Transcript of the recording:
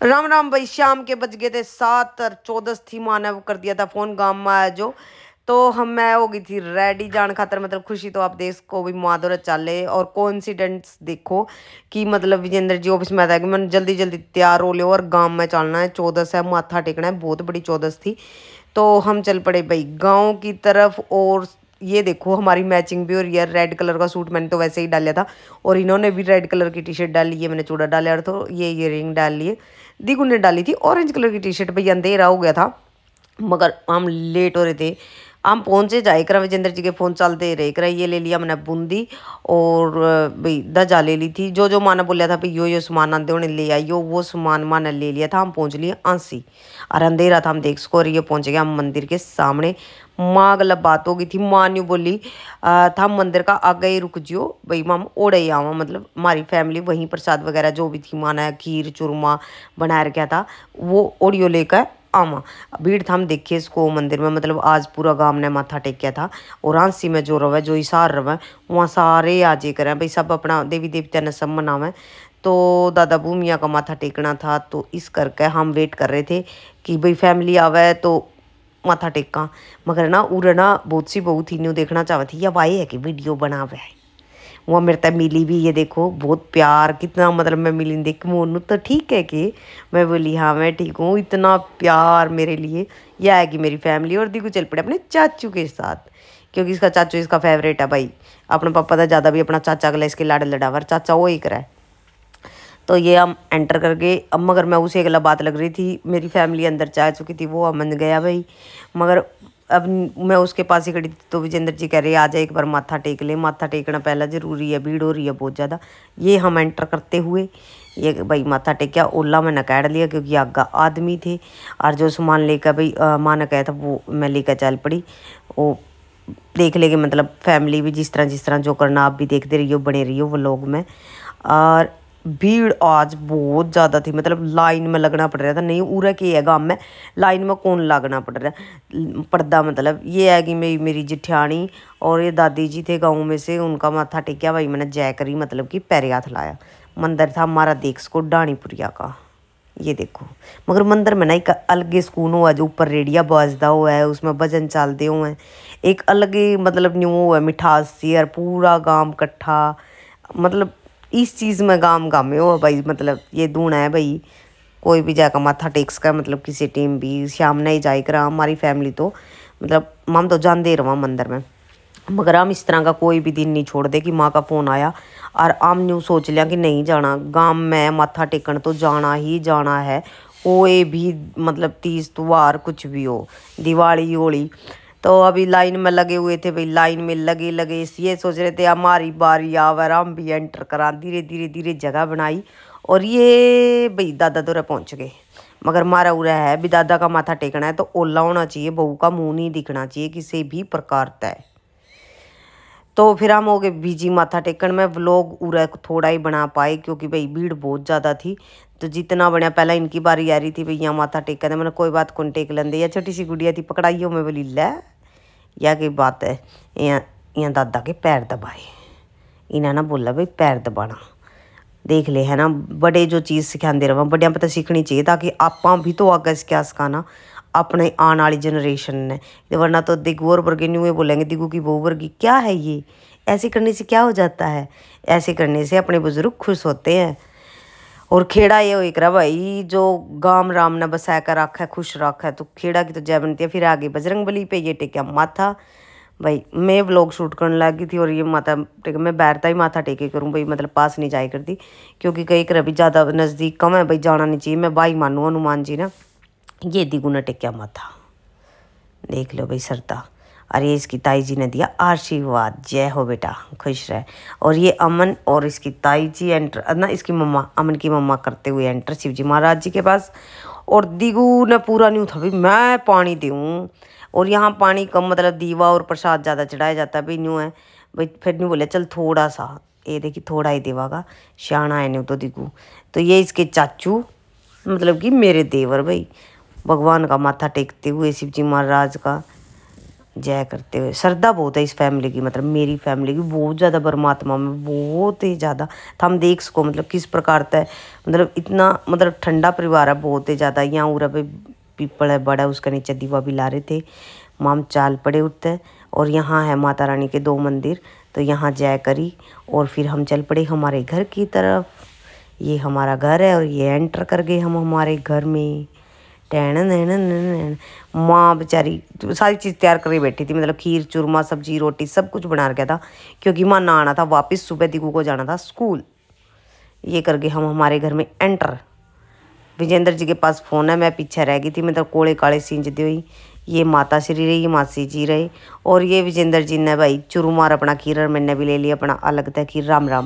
राम राम भाई, शाम के बज गए थे सात और चौदस थी, माँ ने वो कर दिया था फ़ोन गाँव में आया जो। तो हम, मैं हो गई थी रेडी जान खातर मतलब खुशी तो आप देश को भी माधुर चाले। और कॉन्सिडेंट्स देखो कि मतलब विजेंद्र जी ऑफ़िस में आता है कि मैंने जल्दी जल्दी तैयार हो लियो और गाँव में चलना है। चौदस है, माथा टेकना है, बहुत बड़ी चौदस थी। तो हम चल पड़े भाई गाँव की तरफ़, और ये देखो हमारी मैचिंग भी हो रही है। रेड कलर का सूट मैंने तो वैसे ही डाला था, और इन्होंने भी रेड कलर की टी शर्ट डाली है, मैंने चूड़ा डाला और तो ये रिंग डाल लिए। दिगु ने डाली थी ऑरेंज कलर की टी शर्ट भैया अंधेरा हो गया था। मगर हम लेट हो रहे थे। हम पहुँचे, जाए करा विजेंद्र जी के फ़ोन चलते रहे। करा, ये ले लिया मैंने बूंदी और भाई, दजा ले ली थी। जो जो माना बोलिया था, भाई यो यो सामान आते उन्हें ले आई यो वो सामान माना ले लिया था। हम पहुँच लिए आंसी। और अंधेरा था, हम देख सको और ये पहुँच गया हम मंदिर के सामने। माँ गलत बात हो गई थी, माँ न्यू बोली था मंदिर का आगे ही रुक जियो, भाई माम, ओड़े ही आवा मतलब हमारी फैमिली वहीं प्रसाद वगैरह जो भी थी, माना खीर, चूरमा, बनाया रखा था, वो ओडियो लेकर आवा भीड़ था हम देखे इसको मंदिर में मतलब आज पूरा गाँव ने माथा टेकिया था, और आंसी में जो रवे, जो इशार रवे, वहाँ सारे आजे करें, भाई सब अपना देवी देवता ने सब मनावे। तो दादा भूमिया का माथा टेकना था तो इस करके हम वेट कर रहे थे कि भाई फैमिली आवे तो माथा टेका। मगर ना, उरे ना बहुत सी बहू थी, न्यू देखना चाहती या वाई है कि वीडियो बना हुआ है। वो मेरे तक मिली भी, ये देखो, बहुत प्यार, कितना मतलब मैं मिली देख मोनू तो ठीक है कि, मैं बोली हाँ मैं ठीक हूँ, इतना प्यार मेरे लिए। यह है कि मेरी फैमिली और दिखो चल पड़े अपने चाचू के साथ, क्योंकि इसका चाचू इसका फेवरेट है भाई। अपने पापा का ज़्यादा भी अपना चाचा अगला इसके लाड़ लड़ावर चाचा वो ही करा तो ये हम एंटर कर गए अब मगर मैं उसे अगला बात लग रही थी, मेरी फैमिली अंदर जा चुकी थी, वो अमन गया भाई। मगर अब मैं उसके पास ही खड़ी थी तो विजेंद्र जी कह रहे, आ जाए एक बार माथा टेक ले, माथा टेकना पहला ज़रूरी है, भीड़ हो रही है बहुत ज़्यादा। ये हम एंटर करते हुए, ये भाई माथा टेकिया, ओला मैंने कैड लिया क्योंकि आगा आदमी थे। और जो सामान लेकर भाई माँ ने कहा था, वो मैं लेकर चल पड़ी। वो देख लेंगे मतलब फैमिली भी जिस तरह जिस तरह जो करना आप भी देखते रहिए बने रहिए वो लोग में। और भीड़ आज बहुत ज़्यादा थी। मतलब लाइन में लगना पड़ रहा था। नहीं, उरा के है गाँव में? लाइन में कौन लगना पड़ रहा है? पर्दा मतलब ये है कि मेरी मेरी जिठियाणी और ये दादी जी थे गाँव में से, उनका माथा टेकिया भाई, मैंने जय करी मतलब कि पैरे हाथ लाया। मंदिर था हमारा देख सको, डाणीपुरिया का। ये देखो। मगर मंदिर में ना एक अलग ही सुकून हुआ, जो ऊपर रेडिया बजदा हुआ है, उसमें भजन चलते हुए हैं। एक अलग ही मतलब न्यू हुआ मिठास सी और पूरा गाँव इकट्ठा। मतलब इस चीज़ में गाम गामे हो भाई मतलब ये दूना है भाई। कोई भी जाकर माथा टेक्स का मतलब किसी टीम भी, शाम नहीं जाए करा, हमारी फैमिली तो मतलब हम तो जानते रहा मंदिर में। मगर हम इस तरह का कोई भी दिन नहीं छोड़ दे कि माँ का फ़ोन आया, और आम न्यू सोच लिया कि नहीं जाना। गाँव में माथा टेकन तो जाना ही जाना है, कोई भी मतलब तीज त्यौहार कुछ भी हो, दिवाली, होली। तो अभी लाइन में लगे हुए थे भाई, लाइन में लगे लगे। ये सोच रहे थे हमारी बारी आवर हम भी एंटर करा धीरे धीरे धीरे जगह बनाई, और ये भाई दादा दौरा पहुँच गए। मगर मारा उरा है भी दादा का माथा टेकना है तो ओला होना चाहिए, बहू का मुँह नहीं दिखना चाहिए, किसी भी प्रकार तय। तो फिर हम हो गए बीजी माथा टेकन में व्लॉग उरा थोड़ा ही बना पाए क्योंकि भाई भीड़ बहुत ज़्यादा थी। तो जितना बढ़िया पहला इनकी बारी आ रही थी भैया माथा टेक मैंने कोई बात कौन टेक लेंदे। या छोटी सी गुड़िया थी, पकड़ाई हो, मैं बोली, लै या की बात है। यहाँ दादा के पैर दबाए। इन्हें ना बोला, भाई पैर दबाना। देख ले, है ना, बड़े जो चीज़ सिखाते रहो। बड़िया पता सीखनी चाहिए ताकि आप भी तो आगे सिखा सकाना अपने आने वाली जनरेशन ने। वरना तो दिगू और वर्गे न्यू बोलेंगे, दिगू की वो वर्गी, क्या है ये? ऐसे करने से क्या हो जाता है? ऐसे करने से अपने बुज़ुर्ग खुश होते हैं। और खेड़ा ये हो रहा भाई, जो गाम राम ने बसा कर रखा है, खुश रखा है तो खेड़ा की तो जय बनती है, फिर आगे बजरंग बली पे ये टेकिया माथा। भाई, मैं व्लॉग शूट करने लगी थी और ये माता टेक, मैं बैठता ही माथा टेके करूँ, भाई मतलब पास नहीं जाए करती, क्योंकि कई कर भी ज़्यादा नज़दीक कम है, भाई, जाना नहीं चाहिए, मैं भाई मानू, हनुमान जी ना। ये दिगुना टेकिया माथा देख लो भाई सरता अरे इसकी ताई जी ने दिया आशीर्वाद। जय हो बेटा, खुश रहे। और ये अमन और इसकी ताई जी एंटर, ना इसकी मम्मा, अमन की मम्मा करते हुए एंटर शिव जी महाराज जी के पास। और दिगू ने पूरा नहीं था भाई मैं पानी दूँ और यहाँ पानी कम मतलब दीवा और प्रसाद ज़्यादा चढ़ाया जाता भाई न्यू है। भाई फिर नहीं बोले, चल थोड़ा सा, ये देखिए थोड़ा ही देवा का, श्याणा है न्यू तो दिगू तो ये इसके चाचू मतलब कि मेरे देवर भाई। भगवान का माथा टेकते हुए शिव जी महाराज का जय करते हुए। श्रद्धा बहुत है इस फैमिली की मतलब मेरी फैमिली की बहुत ज़्यादा परमात्मा में, बहुत ही ज़्यादा। तो हम देख सको मतलब किस प्रकार का मतलब इतना मतलब ठंडा परिवार है, बहुत ही ज़्यादा। यहाँ उरा पे पीपल है, बड़ा, उसका नीचे दीवा भी ला रहे थे। माम चाल पड़े उठते और यहाँ है माता रानी के दो मंदिर। तो यहाँ जय करी, और फिर हम चल पड़े हमारे घर की तरफ़। ये हमारा घर है, और ये एंटर कर गए हम हमारे घर में। टैन नैन माँ बेचारी सारी चीज़ तैयार कर बैठी थी मतलब खीर, चूरमा, सब्ज़ी, रोटी, सब कुछ बना रखा था, क्योंकि माँ ना आना था, वापस सुबह दिगू को जाना था स्कूल। ये करके हम हमारे घर में एंटर। विजेंद्र जी के पास फ़ोन है, मैं पीछे रह गई थी मतलब कोड़े काले सींचती हुई। ये माता श्री रही मासी जी रहे, और ये विजेंद्र जी ने भाई चुरूमार अपना खीर मैंने भी ले लिया, अपना अलग था खीर, राम राम।